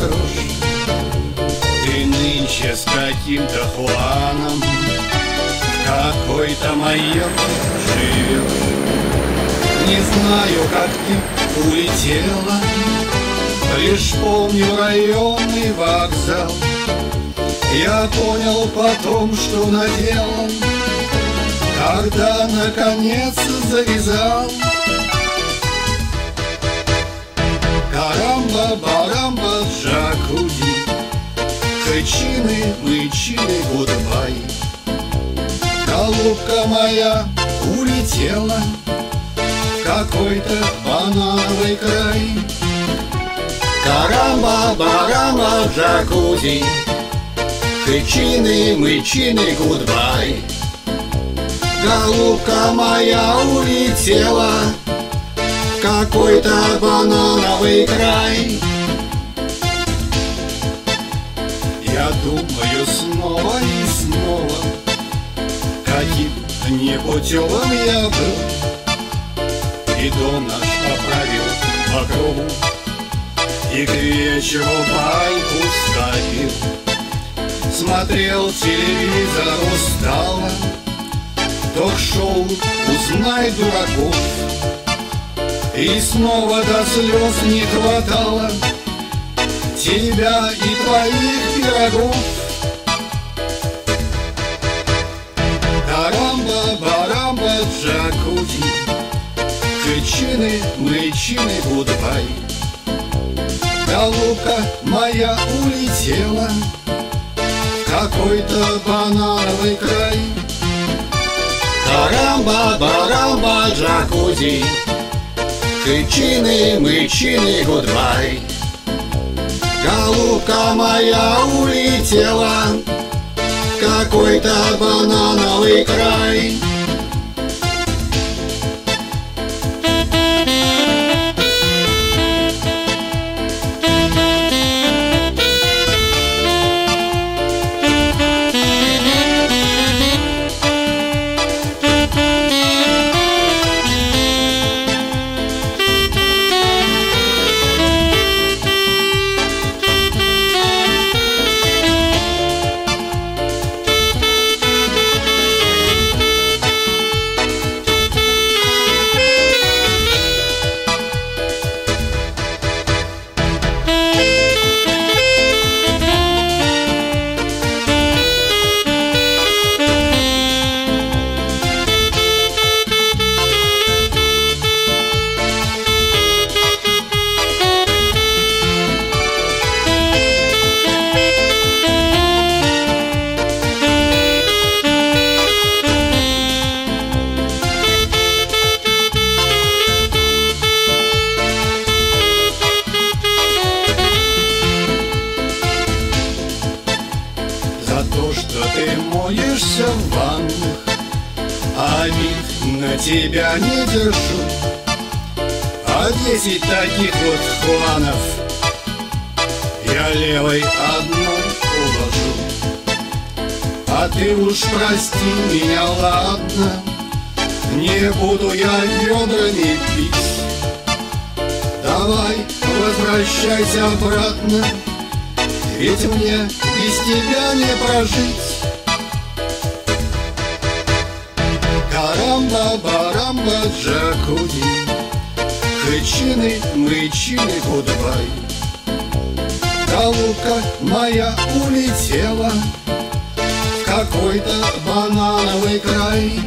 дрожь Ты нынче с каким-то Хуаном Какой-то майор живешь Не знаю, как ты улетела Лишь помню районный вокзал. Я понял потом, что наделал Когда наконец завязал. Голубка моя улетела В какой-то банановый край. Карамба, барамба, джакузи, Хычины, мычины, гудбай. Голубка моя улетела в какой-то банановый край. Я думаю снова каким непутевым я был, И дом наш поправил по и к вечеру байку ставил. Смотрел телевизор устало, Ток-шоу «Узнай дураков», И снова до слез не хватало Тебя и твоих пирогов. Тарамба, барамба, джакузи, Хычины, мычины, гудбай. Голубка моя улетела какой-то банановый край. Карамба, барамба, джакузи. Хычины, мычины, гудбай Голубка моя улетела какой-то банановый край моешься в ваннах А вид на тебя не держу А десять таких вот хванов Я левой одной уложу. А ты уж прости меня, ладно. Не буду я ведрами пить Давай, возвращайся обратно. Ведь мне без тебя не прожить Карамба, барамба, джакузи. Хычины, мычины, гудбай Голубка моя улетела В какой-то банановый край.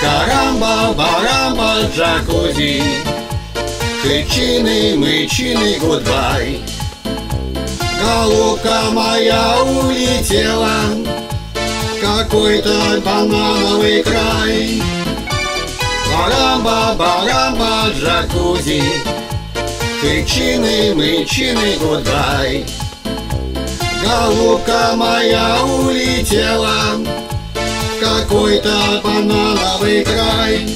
Карамба, барамба, джакузи. Хычины, мычины, goodbye Голубка моя улетела какой-то банановый край. Барамба, барамба, джакузи, Хычины, мычины, goodbye. Голубка моя улетела в какой-то банановый край.